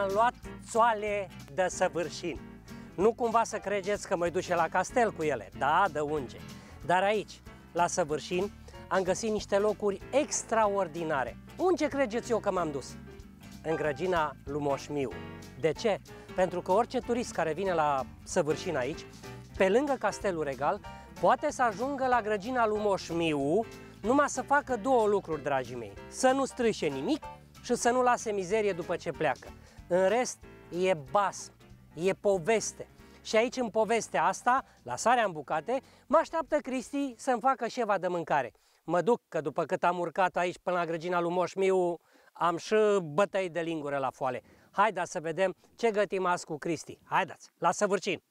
Azi mi-am luat țoale de săvârșin. Nu cumva să credeți că mă duce la castel cu ele, da, de unge. Dar aici, la Săvârșin, am găsit niște locuri extraordinare. Unde credeți eu că m-am dus? În grăgina lui Moșmiu. De ce? Pentru că orice turist care vine la Săvârșin aici, pe lângă Castelul Regal, poate să ajungă la grăgina lui Moșmiu numai să facă două lucruri, dragii mei. Să nu strâșe nimic și să nu lase mizerie după ce pleacă. În rest, e basm, e poveste. Și aici, în povestea asta, la sarea în bucate, mă așteaptă Cristi să-mi facă șeva de mâncare. Mă duc, că după cât am urcat aici până la grăgina lui Moș Miu, am și bătăi de lingură la foale. Haideți să vedem ce gătim azi cu Cristi. Haideți, la săvârcin!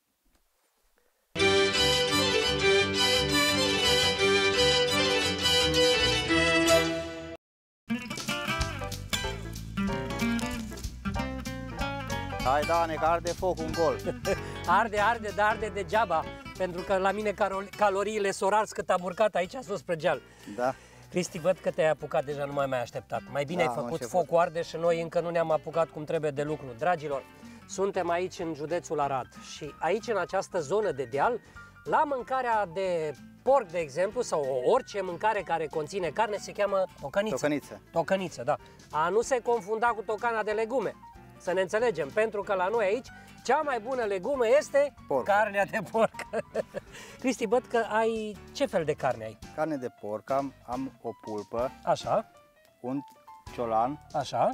Hai, Dane, că arde foc un gol. Arde, arde, dar arde degeaba, pentru că la mine caloriile s ars cât am urcat aici sus spre geal. Da. Cristi, văd că te-ai apucat deja, nu mai mai așteptat. Mai bine da, ai făcut, focul arde și noi încă nu ne-am apucat cum trebuie de lucru. Dragilor, suntem aici în județul Arad și aici în această zonă de deal, la mâncarea de porc, de exemplu, sau orice mâncare care conține carne se cheamă tocăniță. Tocăniță. Tocăniță, da. A nu se confunda cu tocana de legume. Să ne înțelegem, pentru că la noi aici cea mai bună legume este porc. carnea de porc. Cristi, văd că ai... Ce fel de carne ai? Carne de porc, am, am o pulpă. Așa. Un ciolan. Așa.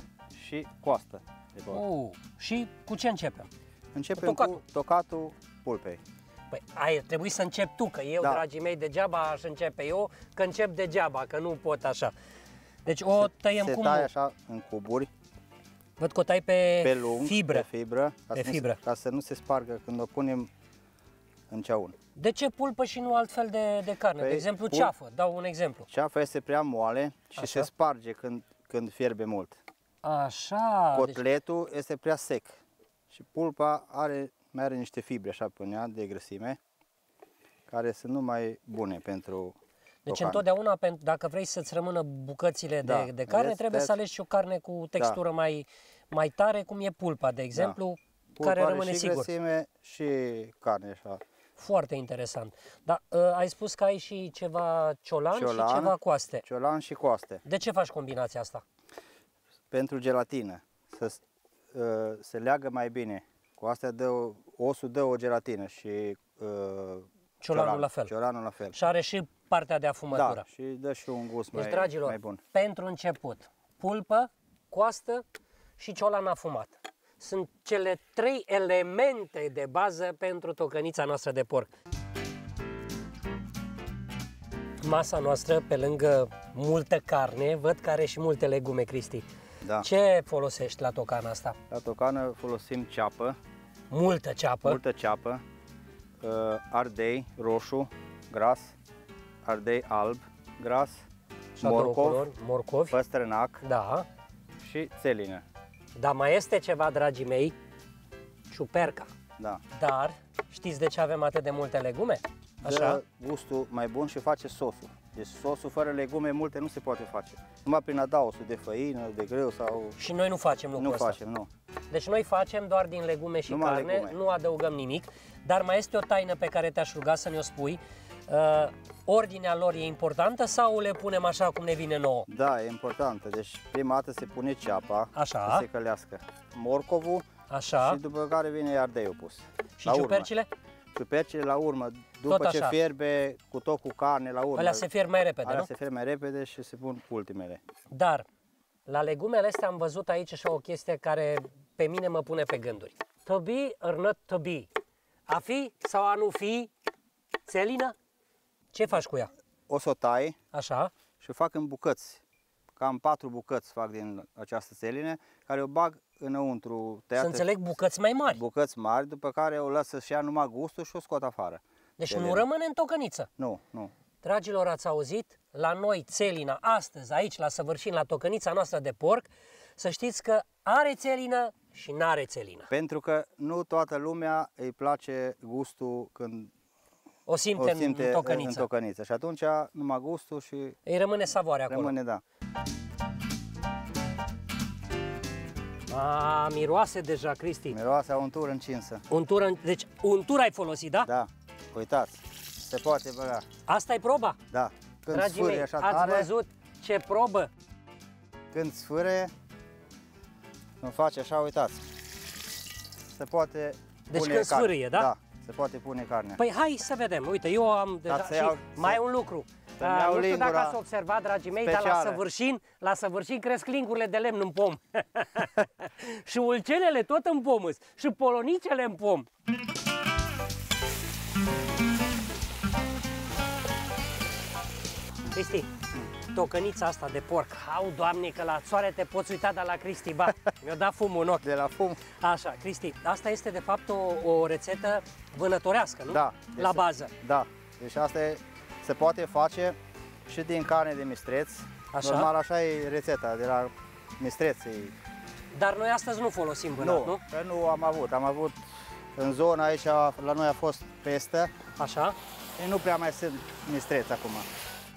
Și coastă de porc. Uh, și cu ce începem? Începem cu, tocatul. cu tocatul pulpei. Păi ai trebui să încep tu, că eu, da. dragii mei, degeaba aș începe eu, că încep degeaba, că nu pot așa. Deci o tăiem se cum? Se taie așa în cuburi. Văd că o tai pe, pe lung, fibră. Pe fibră, ca, pe să fibră. Nu, ca să nu se spargă când o punem în ceaun. De ce pulpă și nu altfel de, de carne? Păi, de exemplu, pul... ceafă. Dau un exemplu. Ceafa este prea moale și Așa. se sparge când, când fierbe mult. Așa. Deci- Cotletul deci... este prea sec și pulpa are, mai are niște fibre așa pe ea de grăsime care sunt numai bune pentru deci întotdeauna, dacă vrei să-ți rămână bucățile da. de, de carne, Vezi, trebuie să alegi și o carne cu textură da. mai, mai tare, cum e pulpa, de exemplu, da. pulpa care rămâne și sigur. grăsime și carne așa. Foarte interesant. Dar uh, ai spus că ai și ceva ciolan, ciolan și ceva coaste. Ciolan și coaste. De ce faci combinația asta? Pentru gelatină. Să uh, se leagă mai bine. Cu astea dă, osul dă o gelatină și uh, Ciolanul ciolan, la fel. Ciolanul la fel. Și are și partea de afumătură. Da, și dă și un gust deci, mai, dragilor, mai bun. pentru început, pulpă, coastă și ciolan afumat. Sunt cele trei elemente de bază pentru tocănița noastră de porc. Masa noastră, pe lângă multă carne, văd că are și multe legume, Cristi. Da. Ce folosești la tocana asta? La tocană folosim ceapă. Multă ceapă. Multă ceapă. Uh, ardei roșu, gras, ardei alb, gras, și morcov, morcovi, păstrănac da. și țelină. Dar mai este ceva, dragii mei, ciuperca. Da. Dar știți de ce avem atât de multe legume? Așa? Dă gustul mai bun și face sosul. Deci sosul fără legume multe nu se poate face. Numai prin adausul de făină, de greu sau... Și noi nu facem lucrul Nu ăsta. facem, nu. Deci noi facem doar din legume și Numai carne, legume. nu adăugăm nimic. Dar mai este o taină pe care te-aș ruga să ne-o spui. Uh, ordinea lor e importantă sau le punem așa cum ne vine nouă? Da, e importantă. Deci prima dată se pune ceapa așa. să se călească. Morcovul așa. și după care vine ardeiul pus. Și la ciupercile? Urmă. Ciupercile la urmă, după tot ce așa. fierbe cu tot cu carne la urmă. Alea se fierb mai repede, Alea nu? se fierb mai repede și se pun ultimele. Dar la legumele astea am văzut aici așa o chestie care pe mine mă pune pe gânduri. To be or not to be? A fi sau a nu fi? Țelină? Ce faci cu ea? O să o tai Așa. și o fac în bucăți. Cam patru bucăți fac din această țelină, care o bag înăuntru. Tăiate, să înțeleg bucăți mai mari. Bucăți mari, după care o las să-și ia numai gustul și o scot afară. Deci țelină. nu rămâne în tocăniță. Nu, nu. Dragilor, ați auzit? La noi, țelina, astăzi, aici, la Săvârșin, la tocănița noastră de porc, să știți că are țelină și n-are țelină. Pentru că nu toată lumea îi place gustul când o simte, o simte în, tocăniță. în tocăniță. Și atunci numai gustul și... Îi rămâne savoarea acolo. Rămâne, da. A, miroase deja, Cristi. Miroase a untură încinsă. Untură, deci untură ai folosit, da? Da, uitați, se poate băga. Asta e proba? Da, când Dragii sfârâie mei, așa ați tare, văzut ce probă? când sfârâie, când face așa, uitați, se poate Deci pune când carne. sfârâie, da? Da, se poate pune carnea. Păi hai să vedem. Uite, eu am deja să și iau- mai să- un lucru. să-mi Uh, iau nu știu dacă lingura ați observat, dragii mei, dar la specială. săvârșin, la săvârșin cresc lingurile de lemn în pom. și ulcelele tot în pom îs, și polonicele în pom. Cristi, tocănița asta de porc, au doamne că la soare te poți uita, dar la Cristi, ba, mi-a dat fumul în ochi. De la fum, Așa, Cristi, asta este de fapt o, o rețetă vânătorească, nu? da. La este- bază. Da, deci asta e, se poate face și din carne de mistreț. Așa. Normal așa e rețeta, de la mistreț. E... Dar noi astăzi nu folosim vânat, nu? Nu, că nu am avut. Am avut în zona aici, la noi a fost pestă. Așa. Ei nu prea mai sunt mistreți acum.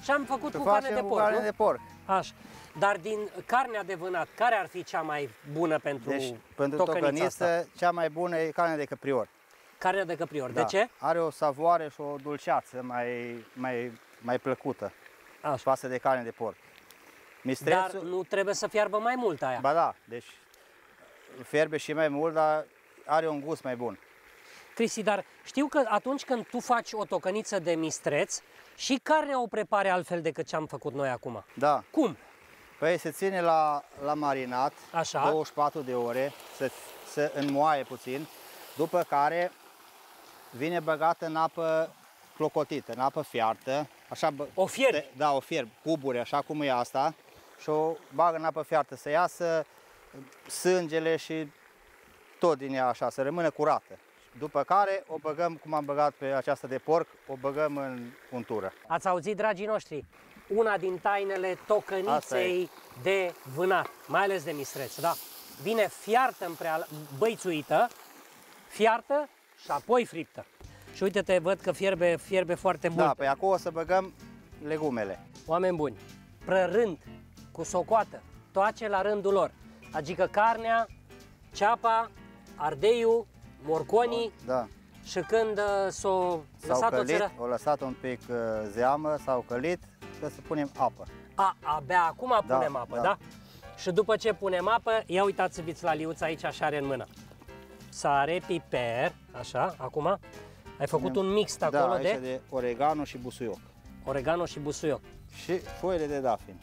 Și am făcut Se cu face carne de cu porc, carne nu? de porc. Așa. Dar din carnea de vânat, care ar fi cea mai bună pentru Deci, pentru tocănița asta? tocăniță, cea mai bună e carne de căprior. Carnea de căprior. Da. De ce? Are o savoare și o dulceață mai, mai, mai plăcută Așa. față de carne de porc. Dar Mistrețul, nu trebuie să fiarbă mai mult aia. ba da, deci fierbe și mai mult, dar are un gust mai bun. Cristi, dar știu că atunci când tu faci o tocăniță de mistreț, și carnea o prepare altfel decât ce am făcut noi acum. Da, Cum? păi se ține la, la marinat Așa. 24 de ore, să se înmoaie puțin, după care vine băgată în apă clocotită, în apă fiartă, așa bă, O fierbi? se- Da, o fierb, cuburi, așa cum e asta, și o bagă în apă fiartă să iasă sângele și tot din ea așa, să rămână curată. După care o băgăm, cum am băgat pe aceasta de porc, o băgăm în untură. Ați auzit, dragii noștri, una din tainele Asta tocăniței de vânat, mai ales de mistreț, da? Vine fiartă împreală, băițuită, fiartă și apoi friptă. Și uite-te, văd că fierbe, fierbe foarte mult. Da, pe acolo o să băgăm legumele. Oameni buni, prărând, cu socoată, toace la rândul lor. Adică carnea, ceapa, ardeiul, morconii Da. și când uh, s-o S-au lăsat o călit, țără, o lăsat un pic uh, zeamă, s-au călit, trebuie să punem apă. A, abia acum Da, punem apă, da. da. Și după ce punem apă, ia uitați-vă la liuța aici, așa are în mână. Sare, piper, așa, acum. Ai făcut un mix da, acolo aici de de oregano și busuioc. oregano și busuioc. Și foile de dafin.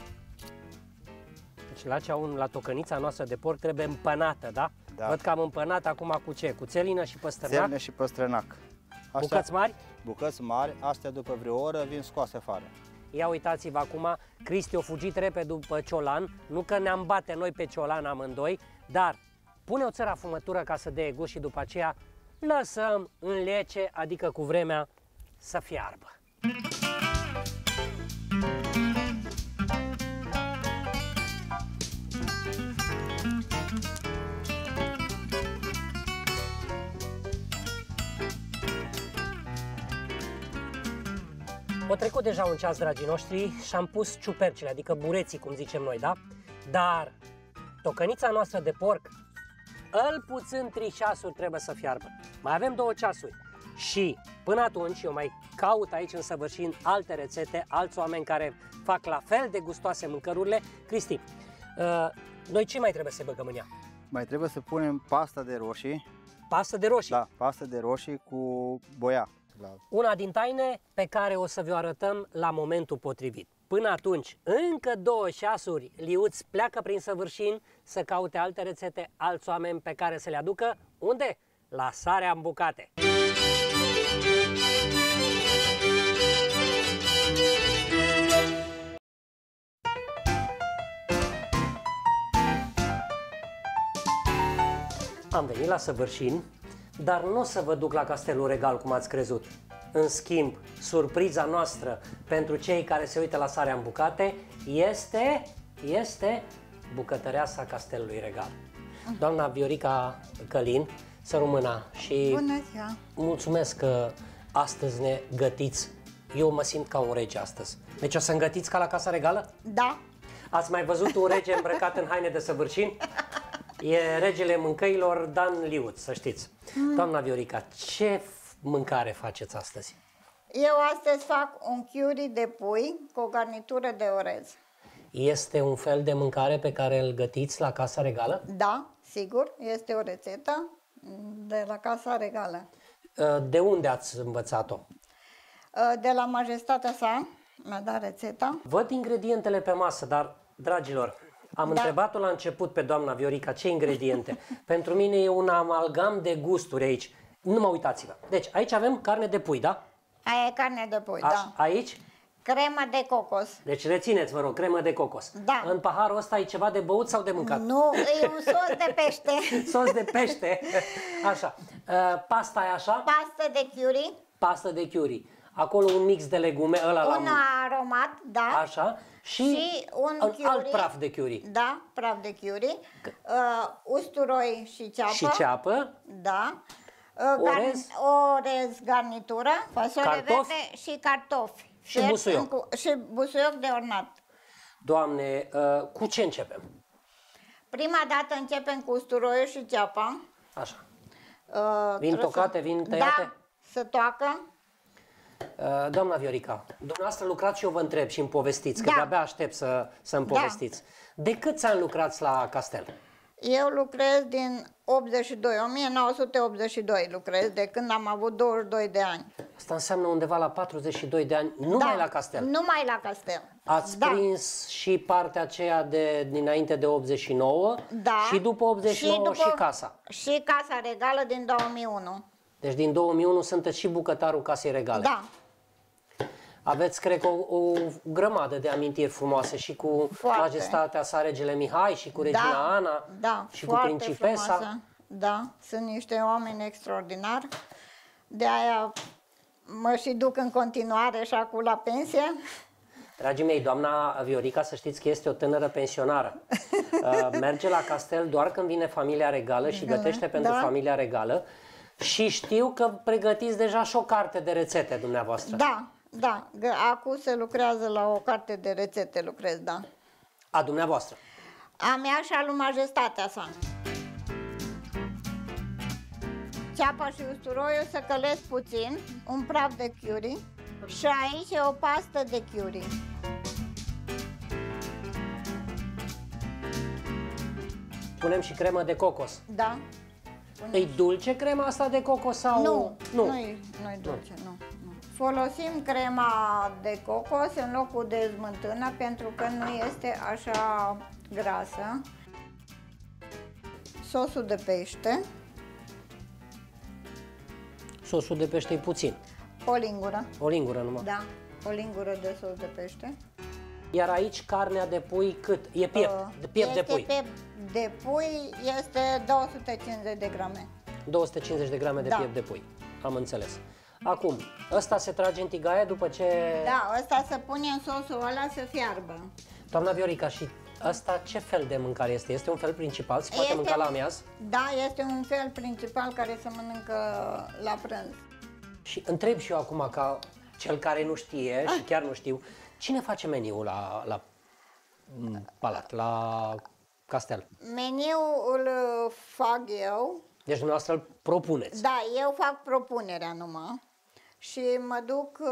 Deci la, cea, la tocănița noastră de porc trebuie împănată, da? Da. Văd că am împănat acum cu ce? Cu țelină și păstărnac? Țelne și păstrănac. Astea, Bucăți mari? bucăți mari, astea după vreo oră vin scoase afară. Ia uitați-vă acum, Cristi a fugit repede după ciolan, nu că ne-am bate noi pe ciolan amândoi, dar pune o țără fumătură ca să dea gust și după aceea lăsăm în lece, adică cu vremea, să fiarbă. O trecut deja un ceas, dragii noștri, și am pus ciupercile, adică bureții, cum zicem noi, da? Dar tocănița noastră de porc, îl puțin 3 ceasuri trebuie să fiarbă. Mai avem două ceasuri. Și până atunci eu mai caut aici în săvârșin alte rețete, alți oameni care fac la fel de gustoase mâncărurile. Cristi, uh, noi ce mai trebuie să băgăm în ea? Mai trebuie să punem pasta de roșii, Pastă de roșii. da, pasta de roșii cu boia. La... Una din taine pe care o să vi-o arătăm la momentul potrivit. Până atunci, încă două ceasuri, Liuț pleacă prin săvârșin să caute alte rețete, alți oameni pe care să le aducă. Unde? La sarea în bucate. Am venit la Săvârșin, dar nu o să vă duc la Castelul Regal cum ați crezut. În schimb, surpriza noastră pentru cei care se uită la Sarea în Bucate este, este bucătăreasa Castelului Regal. Doamna Viorica Călin, să rămâna și Bună ziua! mulțumesc că astăzi ne gătiți. Eu mă simt ca un rege astăzi. Deci o să îngătiți ca la Casa Regală? Da, Ați mai văzut un rege îmbrăcat în haine de săvârșin? E regele mâncăilor Dan Liuț, să știți. Doamna Viorica, ce f- mâncare faceți astăzi? Eu astăzi fac un curry de pui cu o garnitură de orez. Este un fel de mâncare pe care îl gătiți la Casa Regală? Da, sigur, este o rețetă de la Casa Regală. Uh, De unde ați învățat-o? De la majestatea sa mi-a dat rețeta. Văd ingredientele pe masă, dar, dragilor, am Da. întrebat-o la început pe doamna Viorica ce ingrediente. Pentru mine e un amalgam de gusturi aici. Nu mă uitați-vă. Deci, aici avem carne de pui, da? Aia e carne de pui, Aș- da. Aici? Crema de cocos. Deci rețineți, vă rog, cremă de cocos. Da. În paharul ăsta e ceva de băut sau de mâncat? Nu, e un sos de pește. Sos de pește. Așa. Uh, Pasta e așa? Pastă de curry, Pastă de curry. Acolo un mix de legume, ăla la un aromat, da. Așa. Și, Și un un curry. alt praf de curry. Da, praf de curry. Uh, usturoi și ceapă. Și ceapă. Da. Uh, Orez? orez garnitură, fasole Cartofi? verde și cartofi. Și Fierți busuioc. în cu- și busuioc de ornat. Doamne, uh, cu ce începem? Prima dată începem cu usturoiul și ceapa. Așa. Uh, Vin trebuie tocate, vin tăiate? Da, să toacă. Uh, Doamna Viorica, dumneavoastră lucrați și eu vă întreb și îmi povestiți, că Da. de-abia aștept să, să-mi Da. povestiți. De câți ani lucrați la Castel? Eu lucrez din 82, 1982 lucrez, de când am avut 22 de ani. Asta înseamnă undeva la 42 de ani, numai la Castel. Numai la Castel. Ați da. prins și partea aceea de dinainte de 89 Da. și după 89 și, casa. Și Casa Regală din 2001. Deci din 2001 sunteți și bucătarul Casei Regale. Da, Aveți, cred că, o, o grămadă de amintiri frumoase și cu Foarte. majestatea sa regele Mihai și cu regina da, Ana da, și cu foarte principesa. Frumoasă. Da, sunt niște oameni extraordinari. De aia mă și duc în continuare și acum la pensie. Dragii mei, doamna Viorica, să știți că este o tânără pensionară. Uh, Merge la castel doar când vine familia regală și gătește pentru Da. familia regală și știu că pregătiți deja și o carte de rețete dumneavoastră. Da, da, gă- acum se lucrează la o carte de rețete, lucrez, da. A dumneavoastră. A mea și a lui majestatea sa. Ceapa și usturoiul să călesc puțin, un praf de curry și aici e o pastă de curry. Punem și cremă de cocos. Da? E dulce crema asta de cocos sau... Nu, nu. nu-i, nu-i dulce, nu. nu. Folosim crema de cocos în locul de smântână pentru că nu este așa grasă. Sosul de pește, Sosul de pește e puțin. o lingură, O lingură numai. da, o lingură de sos de pește. Iar aici carnea de pui cât? E piept, Uh, de piept de este pui. Piept de pui este 250 de grame. 250 de grame de Da. piept de pui. Am înțeles. Acum, ăsta se trage în tigaie după ce... Da, ăsta să pune în sosul ăla să fiarbă. Doamna Viorica, și ăsta ce fel de mâncare este? Este un fel principal? Se poate mânca la amiaz? Da, este un fel principal care se mănâncă la prânz. Și întreb și eu acum ca cel care nu știe și chiar nu știu, cine face meniul la, la m, palat, la castel? Meniul îl fac eu, Deci dumneavoastră îl propuneți. da, eu fac propunerea numai și mă duc uh,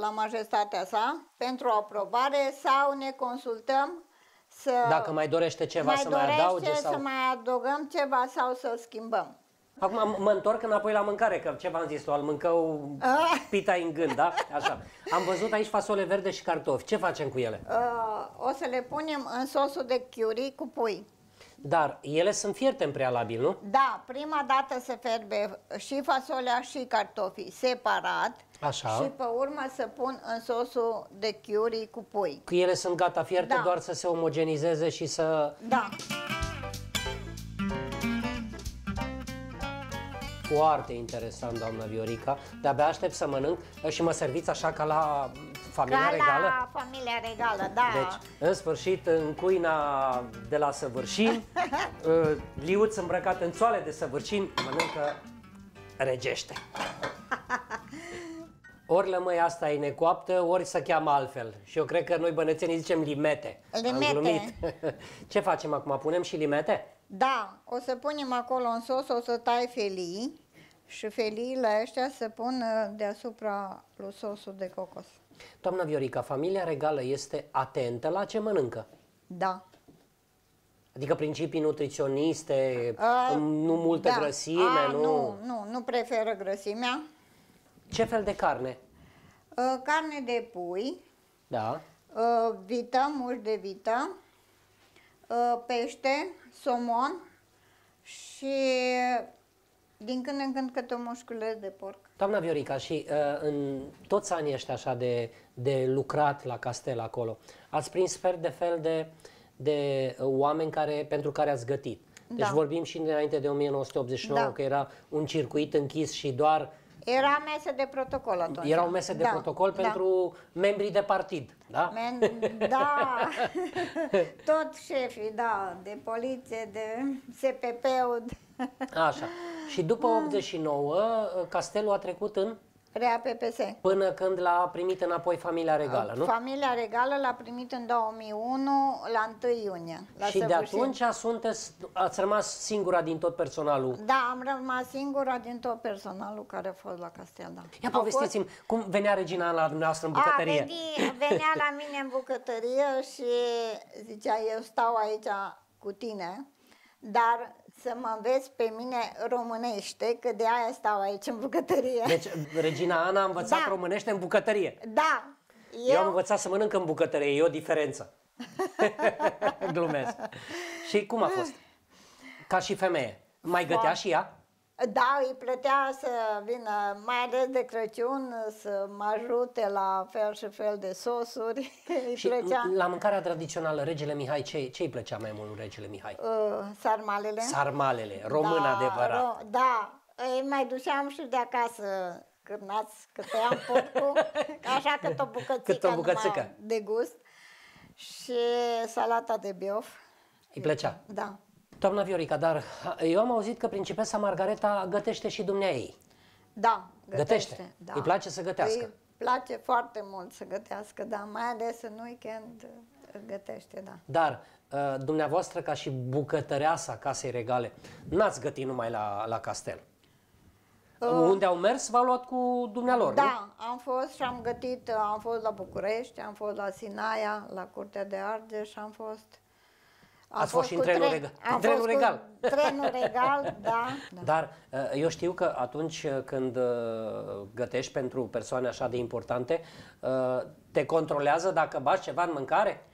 la majestatea sa pentru aprobare sau ne consultăm să Dacă mai dorește ceva mai să mai dorește adauge să sau... mai adăugăm ceva sau să schimbăm. Acum mă întorc înapoi la mâncare, că ce v-am zis, al mâncău Ah. pita în gând, da? Așa. Am văzut aici fasole verde și cartofi. Ce facem cu ele? Uh, o să le punem în sosul de curry cu pui. Dar ele sunt fierte în prealabil, nu? Da, prima dată se ferbe și fasolea și cartofii separat Așa. și pe urmă să pun în sosul de curry cu pui. Că ele sunt gata fierte, Da. doar să se omogenizeze și să... Da, Foarte interesant, doamnă Viorica. De-abia aștept să mănânc și mă serviți așa ca la familia ca regală. la familia regală, da. Deci, în sfârșit, în cuina de la Săvârșin, uh, Liuț îmbrăcat în țoale de Săvârșin, mănâncă regește. Ori lămâia asta e necoaptă, ori se cheamă altfel. Și eu cred că noi bănețenii zicem limete. Am Limete. glumit. Ce facem acum? Punem și limete? Da, o să punem acolo în sos, o să tai felii și feliile astea se pun uh, deasupra lui sosul de cocos. Doamna Viorica, familia regală este atentă la ce mănâncă? Da. Adică principii nutriționiste, Uh, nu multă da. grăsime, A, nu... nu? Nu, nu preferă grăsimea. Ce fel de carne? Uh, carne de pui, Da. uh, vită, muș de vită, uh, pește, somon și din când în când câte un mușculeț de porc. Doamna Viorica, și uh, în toți anii ăștia așa de, de lucrat la castel acolo, ați prins fel de fel de, de uh, oameni care, pentru care ați gătit. Deci Da. vorbim și înainte de 1989, Da. că era un circuit închis și doar Era mesă de protocol atunci. erau mese de Da, protocol da. pentru membrii de partid, da? Men, da, tot șefii, da, de poliție, de SPP-ul, Așa. Și după 89, uh, castelul a trecut în Rea PPS. până când l-a primit înapoi familia regală, nu? Familia regală l-a primit în 2001, la 1 iunie. La și de săvârșit. atunci sunteți, ați rămas singura din tot personalul Da, am rămas singura din tot personalul care a fost la castel, da. Ia Au povestiți-mi, cum venea Regina la dumneavoastră în fost- bucătărie? A, veni, venea la mine în bucătărie și zicea, eu stau aici cu tine, dar să mă înveți pe mine românește, că de aia stau aici în bucătărie. Deci, Regina Ana a învățat Da. românește în bucătărie. Da, Eu... eu, am învățat să mănânc în bucătărie, e o diferență. Glumesc. Și cum a fost? Ca și femeie. Mai gătea Foarte. și ea? Da, îi plătea să vină, mai ales de Crăciun, să mă ajute la fel și fel de sosuri. îi Și plăcea la mâncarea tradițională, regele Mihai, ce, ce îi plăcea mai mult lui regele Mihai? uh, sarmalele. Sarmalele, român da, adevărat. ro- da, îi mai duceam și de acasă cârnați, că tăiam porcul, așa cât o bucățică, Cât o bucățică. numai de gust. Și salata de biof. Îi plăcea. Da. Doamna Viorica, dar eu am auzit că principesa Margareta gătește și dumneai. Da, Gătește. gătește. Da. Îi place să gătească. Îi place foarte mult să gătească, da, mai ales în weekend uh, gătește, da. Dar uh, dumneavoastră, ca și bucătăreasa Casei Regale, n-ați gătit numai la, la castel. Unde au mers, v-au luat cu dumnealor, nu? Uh. Da, am fost și am gătit, uh, am fost la București, am fost la Sinaia, la Curtea de Argeș, am fost... Am Ați fost și în cu trenul tren- regal. Am În trenul fost regal. Cu trenul regal, da. da. Dar uh, eu știu că atunci când uh, gătești pentru persoane așa de importante, uh, te controlează dacă bași ceva în mâncare?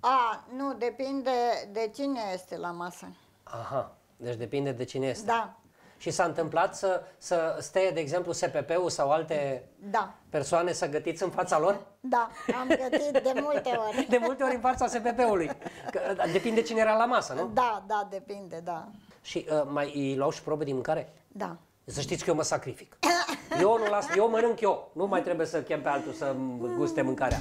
A, nu, depinde de cine este la masă. Aha, deci depinde de cine este. Da, Și s-a întâmplat să, să stea, de exemplu, SPP-ul sau alte da, persoane să gătiți în fața lor? da, am gătit de multe ori. De multe ori în fața SPP-ului. Că, uh, depinde cine era la masă, nu? Da, da, depinde, da. Și uh, mai îi luau și probe din mâncare? Da. Să știți că eu mă sacrific. Eu nu las, eu mănânc eu. Nu mai trebuie să chem pe altul să guste mâncarea.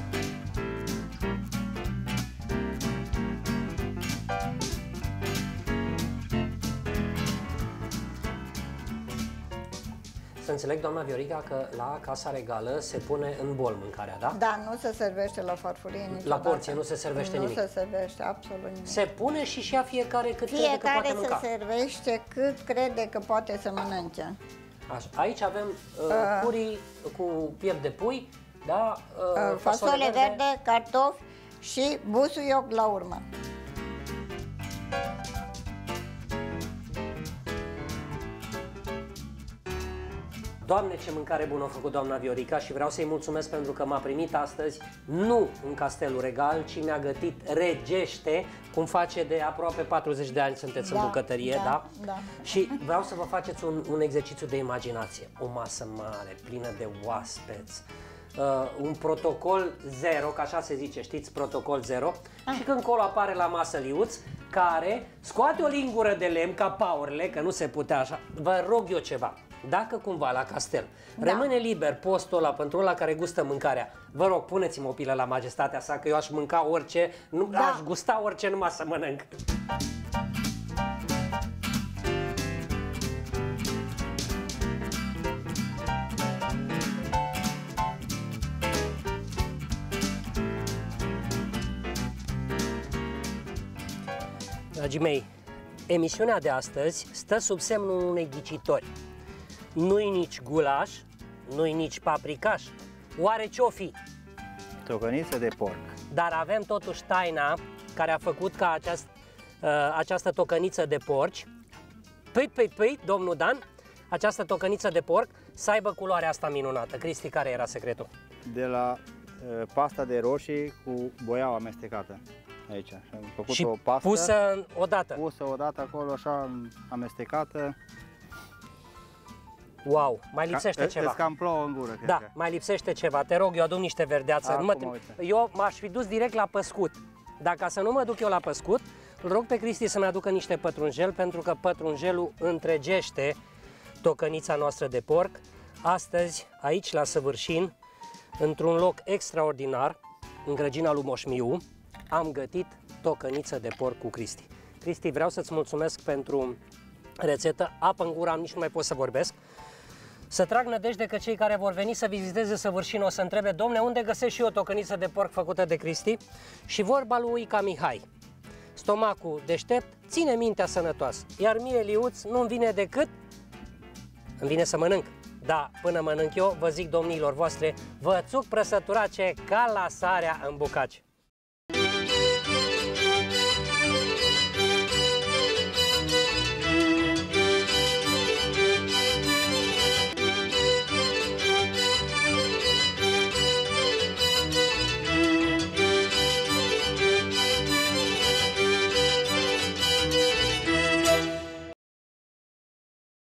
Înțeleg, doamna Viorica, că la Casa Regală se pune în bol mâncarea, da? Da, nu se servește la farfurie niciodată. porție nu se servește nu nimic. Nu se servește absolut nimic. Se pune și și ia fiecare cât crede că Fiecare poate se mânca. servește cât crede că poate să mănânce. Așa. Aici avem uh, purii cu piept de pui, da? Uh, fasole verde, cartofi și busuioc la urmă. Doamne, ce mâncare bună a făcut doamna Viorica și vreau să-i mulțumesc pentru că m-a primit astăzi nu în Castelul Regal, ci mi-a gătit regește, cum face de aproape 40 de ani sunteți în Da, bucătărie, da, da? da. Și vreau să vă faceți un, un exercițiu de imaginație. O masă mare, plină de oaspeți, uh, un protocol zero, ca așa se zice, știți, protocol zero, Ah. și când încolo apare la masă Liuț, care scoate o lingură de lemn ca paurile, că nu se putea așa. Vă rog eu ceva, dacă cumva la castel Da. rămâne liber postul ăla pentru ăla care gustă mâncarea, vă rog, puneți-mă o pilă la majestatea sa, că eu aș mânca orice, nu, Da. aș gusta orice numai să mănânc. Dragii mei, Emisiunea de astăzi stă sub semnul unei ghicitori. Nu-i nici gulaș, nu-i nici paprikaș. Oare ce-o fi? Tocăniță de porc. Dar avem totuși taina care a făcut ca aceast, uh, această tocăniță de porci, păi, păi, păi, domnul Dan, această tocăniță de porc să aibă culoarea asta minunată. Cristi, care era secretul? De la uh, pasta de roșii cu boiau amestecată. Aici. Și am făcut Și o pastă pusă odată. pusă odată acolo așa amestecată. Wow, mai lipsește Ca, ceva. Îți cam plouă în gură, cred Da, că. mai lipsește ceva. Te rog, eu adun niște verdeață. Acum, Nu mă, uite. eu m-aș fi dus direct la păscut. Dacă să nu mă duc eu la păscut, îl rog pe Cristi să-mi aducă niște pătrunjel, pentru că pătrunjelul întregește tocănița noastră de porc. Astăzi, aici la Săvârșin, într-un loc extraordinar, în grăgina lui Moșmiu, am gătit tocăniță de porc cu Cristi. Cristi, vreau să-ți mulțumesc pentru rețetă. Apă în gură am, nici nu mai pot să vorbesc. Să trag nădejde că cei care vor veni să viziteze Săvârșin o să întrebe, domne, unde găsesc și eu o tocăniță de porc făcută de Cristi? Și vorba lui Ica Mihai. Stomacul deștept ține mintea sănătoasă, iar mie, Liuț, nu-mi vine decât îmi vine să mănânc. Da, până mănânc eu, vă zic domnilor voastre, vă țuc prăsăturace ca la sarea în bucaci.